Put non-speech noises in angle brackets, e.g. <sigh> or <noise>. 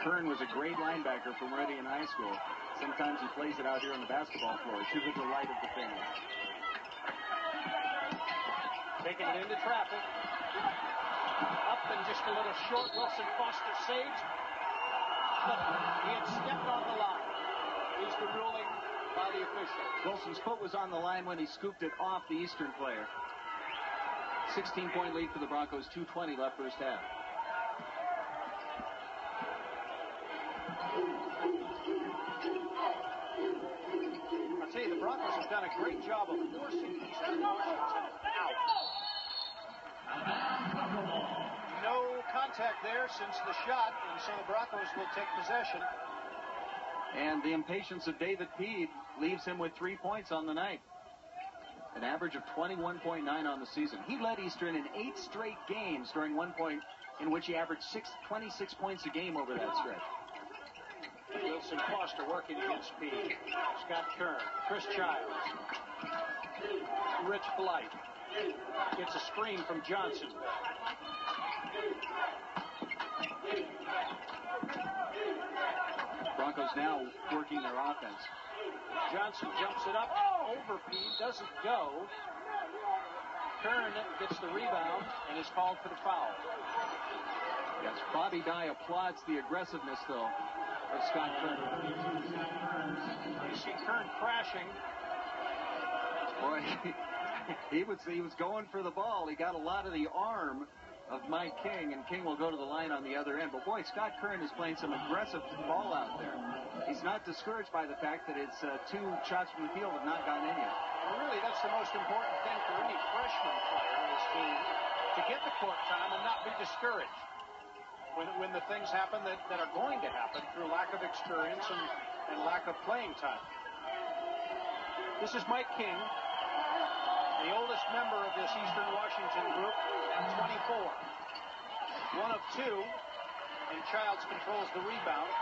Kern was a great linebacker from Meridian High School. Sometimes he plays it out here on the basketball floor to the delight of the fans. Taking it into traffic. Up and just a little short. Wilson Foster saves. He had stepped on the line. Is the ruling by the official. Wilson's foot was on the line when he scooped it off the Eastern player. 16 point lead for the Broncos, 2.20 left first half. I'll tell you, the Broncos have done a great job of forcing Eastern Washington out. No contact there since the shot, and so the Broncos will take possession. And the impatience of David Peed leaves him with three points on the night. An average of 21.9 on the season. He led Eastern in eight straight games during one point in which he averaged six, 26 points a game over that stretch. Wilson Foster working against Peed. Scott Kern, Chris Childs, Rich Blight. Gets a screen from Johnson. Broncos now working their offense. Johnson jumps it up over Peed, doesn't go. Kern gets the rebound and is called for the foul. Yes, Bobby Dye applauds the aggressiveness, though, of Scott Kern. You see Kern crashing. Boy, <laughs> he was he was going for the ball. He got a lot of the arm of Mike King, and King will go to the line on the other end. But boy, Scott Kern is playing some aggressive ball out there. He's not discouraged by the fact that it's uh, two shots from the field have not gone in yet. And really, that's the most important thing for any freshman player this team to get the court time and not be discouraged when, when the things happen that, that are going to happen through lack of experience and, and lack of playing time. This is Mike King, the oldest member of this Eastern Washington group, at 24. One of two, and Childs controls the rebound.